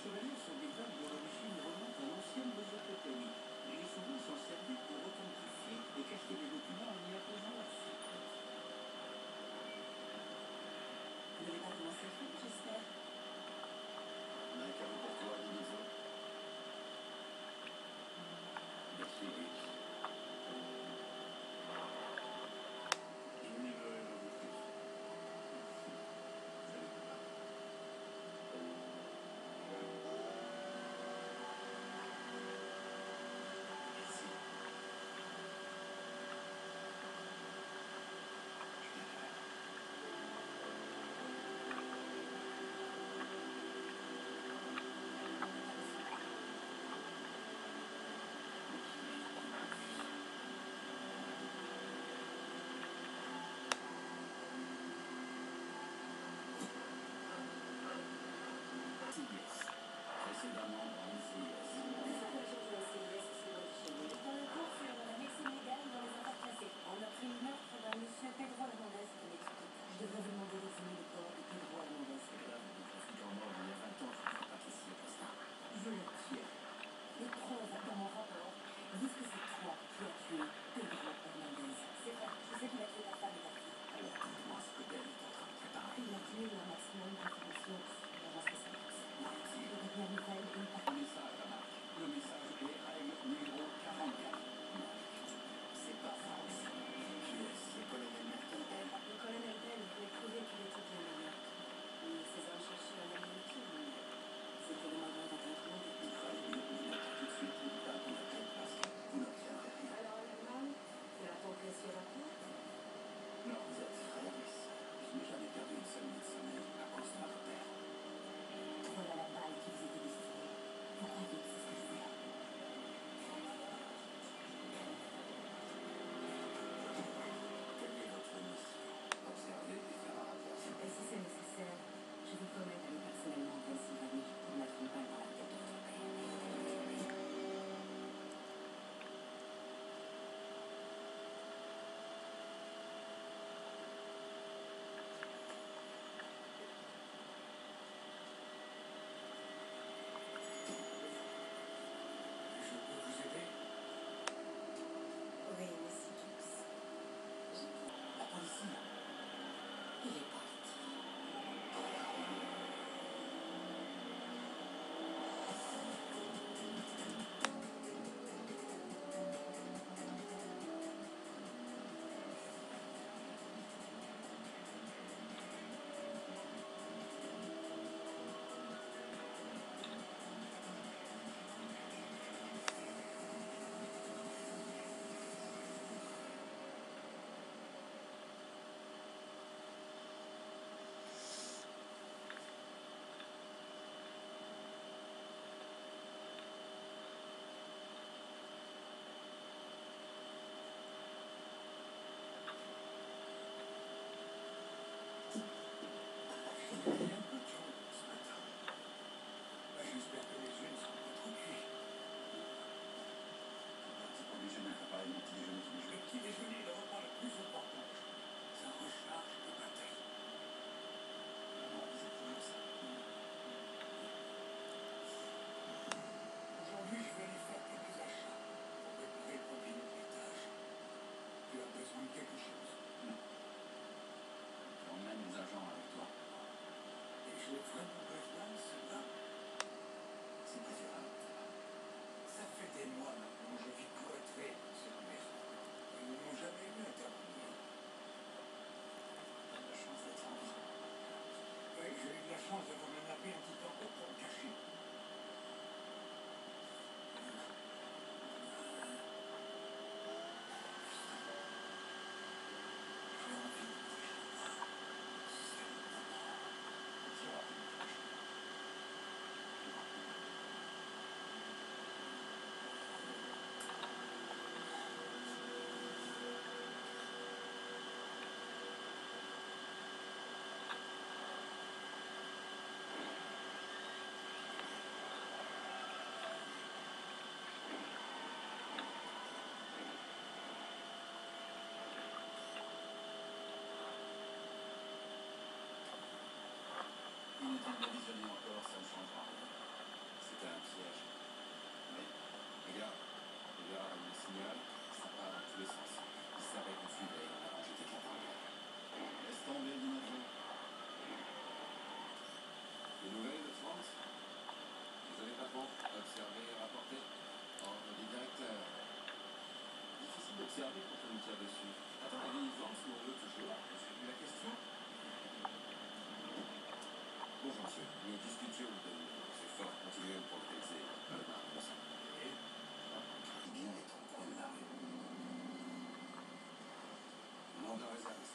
chevalets sont des tables dont l'origine remonte à l'ancienne Mésopotamie. Les souverains s'en servaient pour authentifier et cacher des documents en y apposant leur TBS。m'approvisionner encore, ça ne changera rien. C'était un piège. Mais, regarde, regarde le signal, ça part dans tous les sens. Il s'arrête au sud avant que j'étais Laisse tomber, Dinato. Les nouvelles de France? Vous avez pas trop observé et rapporté? Ordre du directeur. Difficile d'observer quand on nous tire dessus. À ton avis, ils en sont toujours C'est la question Attention, nous discutions de ces forts continuels pour le baiser. Bien être en coin de la rue. Monde de réserve.